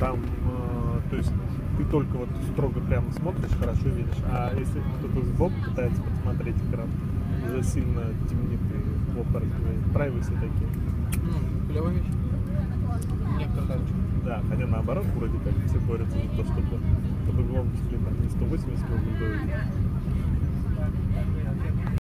там, э, то есть ты только вот строго прямо смотришь, хорошо видишь, а если кто-то сбоку пытается подсмотреть экран, уже сильно темнит и плохо разбивает. Privacy такие. Ну, клевая вещь. Некоторые. Да, хотя наоборот, вроде как все борются за то, чтобы под углом дисплей там не 180 рублей,